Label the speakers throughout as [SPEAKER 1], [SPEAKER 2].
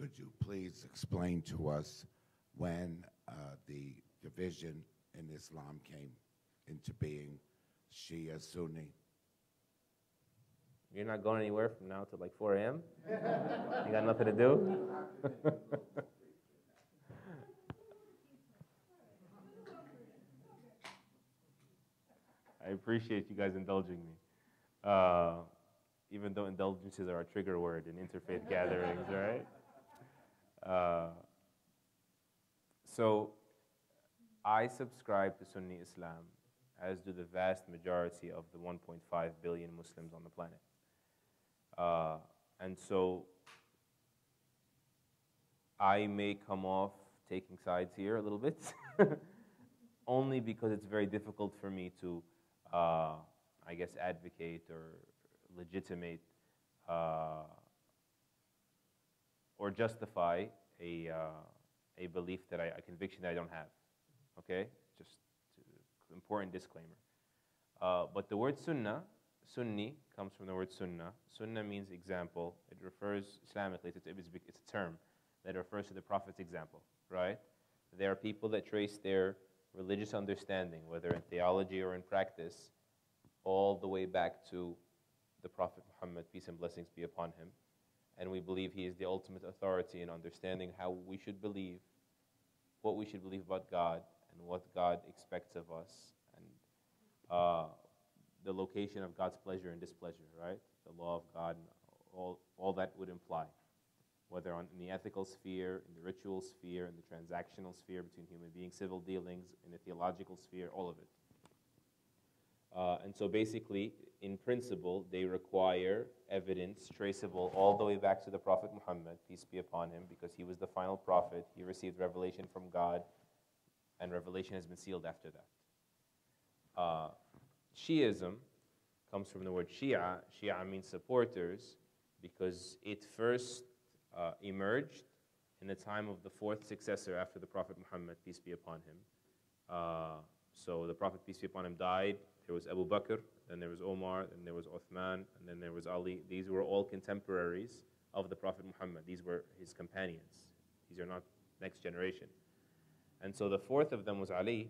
[SPEAKER 1] could you please explain to us when uh, the division in Islam came into being, Shia, Sunni?
[SPEAKER 2] You're not going anywhere from now to like 4 a.m.? you got nothing to do? I appreciate you guys indulging me. Uh, even though indulgences are a trigger word in interfaith gatherings, right? Uh, so, I subscribe to Sunni Islam, as do the vast majority of the 1.5 billion Muslims on the planet. Uh, and so, I may come off taking sides here a little bit, only because it's very difficult for me to, uh, I guess, advocate or legitimate uh, or justify a, uh, a belief that I, a conviction that I don't have. Okay? Just important disclaimer. Uh, but the word sunnah, sunni, comes from the word sunnah. Sunnah means example. It refers, Islamically, it's, it's a term that refers to the Prophet's example, right? There are people that trace their religious understanding, whether in theology or in practice, all the way back to the Prophet Muhammad, peace and blessings be upon him. And we believe he is the ultimate authority in understanding how we should believe, what we should believe about God, and what God expects of us, and uh, the location of God's pleasure and displeasure, right? The law of God, and all, all that would imply. Whether on, in the ethical sphere, in the ritual sphere, in the transactional sphere between human beings, civil dealings, in the theological sphere, all of it. Uh, and so basically, in principle, they require evidence traceable all the way back to the Prophet Muhammad, peace be upon him, because he was the final prophet. He received revelation from God, and revelation has been sealed after that. Uh, Shiism comes from the word Shia. Shia means supporters, because it first uh, emerged in the time of the fourth successor after the Prophet Muhammad, peace be upon him. Uh, so the Prophet, peace be upon him, died there was Abu Bakr, then there was Omar, then there was Uthman, and then there was Ali. These were all contemporaries of the Prophet Muhammad. These were his companions. These are not next generation. And so the fourth of them was Ali.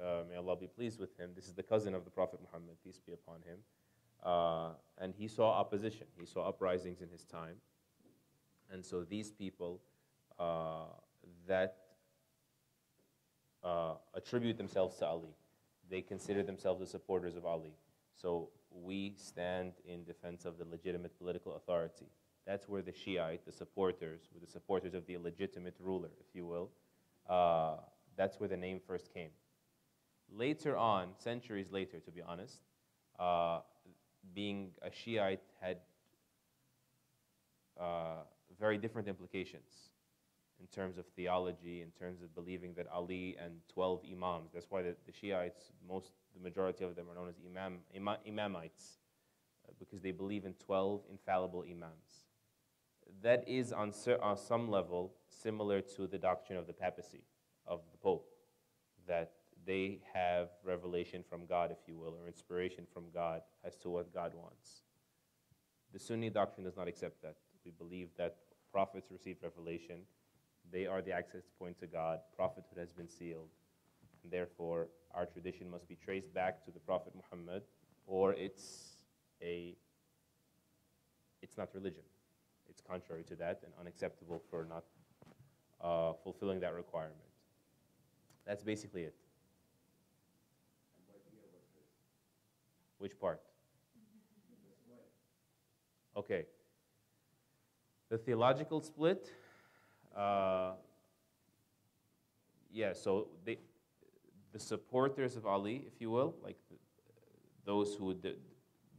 [SPEAKER 2] Uh, may Allah be pleased with him. This is the cousin of the Prophet Muhammad, peace be upon him. Uh, and he saw opposition. He saw uprisings in his time. And so these people uh, that uh, attribute themselves to Ali, they consider themselves the supporters of Ali. So we stand in defense of the legitimate political authority. That's where the Shiite, the supporters, were the supporters of the illegitimate ruler, if you will. Uh, that's where the name first came. Later on, centuries later, to be honest, uh, being a Shiite had uh, very different implications in terms of theology, in terms of believing that Ali and 12 Imams, that's why the, the Shiites, most, the majority of them are known as Imam, imam Imamites, uh, because they believe in 12 infallible Imams. That is, on, on some level, similar to the doctrine of the papacy, of the Pope, that they have revelation from God, if you will, or inspiration from God as to what God wants. The Sunni doctrine does not accept that. We believe that prophets received revelation they are the access point to God. Prophethood has been sealed. And therefore, our tradition must be traced back to the Prophet Muhammad, or it's a it's not religion. It's contrary to that and unacceptable for not uh, fulfilling that requirement. That's basically it. Which part? Okay. The theological split uh, yeah, so they, the supporters of Ali, if you will, like the, those who de-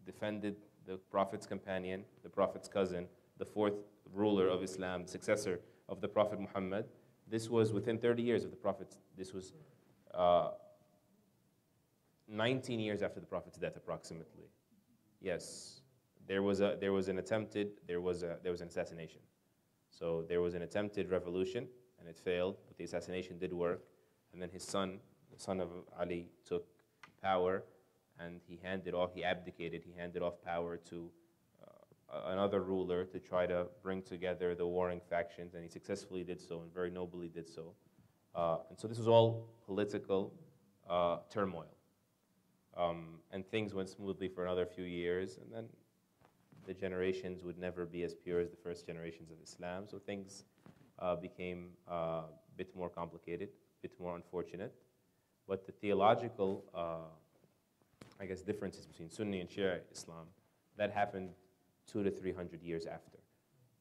[SPEAKER 2] defended the Prophet's companion, the Prophet's cousin, the fourth ruler of Islam, successor of the Prophet Muhammad, this was within 30 years of the Prophet's, this was uh, 19 years after the Prophet's death, approximately. Yes, there was, a, there was an attempted, there was, a, there was an assassination. So there was an attempted revolution, and it failed, but the assassination did work. And then his son, the son of Ali, took power, and he handed off, he abdicated, he handed off power to uh, another ruler to try to bring together the warring factions, and he successfully did so and very nobly did so. Uh, and so this was all political uh, turmoil. Um, and things went smoothly for another few years, and then the generations would never be as pure as the first generations of Islam. So things uh, became uh, a bit more complicated, a bit more unfortunate. But the theological, uh, I guess, differences between Sunni and Shia Islam, that happened two to three hundred years after.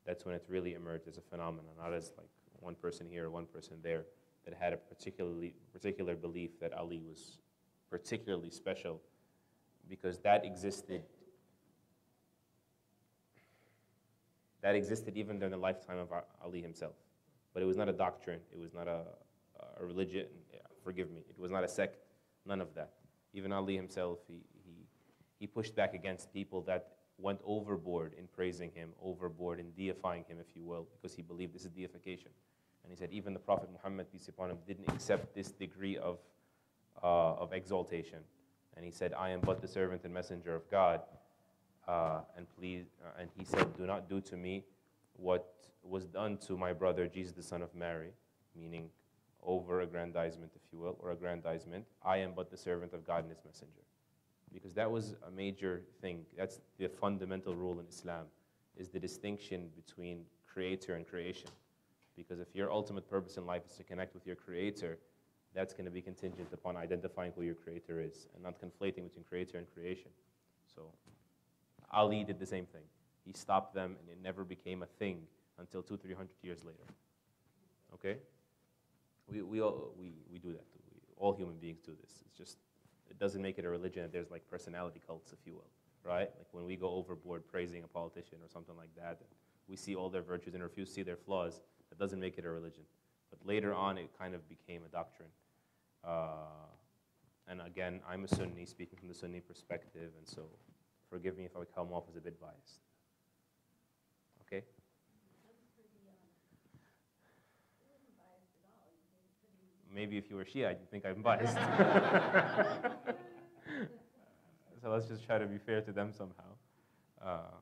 [SPEAKER 2] That's when it really emerged as a phenomenon, not as like one person here or one person there that had a particularly particular belief that Ali was particularly special, because that existed. That existed even during the lifetime of Ali himself, but it was not a doctrine. It was not a, a religion. Forgive me. It was not a sect. None of that. Even Ali himself, he, he, he pushed back against people that went overboard in praising him, overboard in deifying him, if you will, because he believed this is deification. And he said even the Prophet Muhammad, peace upon him, didn't accept this degree of, uh, of exaltation. And he said, I am but the servant and messenger of God. Uh, and please, uh, and he said, do not do to me what was done to my brother Jesus, the son of Mary, meaning over aggrandizement, if you will, or aggrandizement. I am but the servant of God and his messenger because that was a major thing. That's the fundamental rule in Islam, is the distinction between creator and creation. Because if your ultimate purpose in life is to connect with your creator, that's going to be contingent upon identifying who your creator is and not conflating between creator and creation. So Ali did the same thing. He stopped them and it never became a thing until two, three hundred years later. Okay? We, we, all, we, we do that. We, all human beings do this. It's just it doesn't make it a religion there's like personality cults, if you will, right? Like when we go overboard praising a politician or something like that, we see all their virtues and refuse to see their flaws, that doesn't make it a religion. But later on, it kind of became a doctrine. Uh, and again, I'm a Sunni, speaking from the Sunni perspective, and so forgive me if I come off as a bit biased. Okay? maybe if you were Shia, you'd think I'm biased. so let's just try to be fair to them somehow. Uh,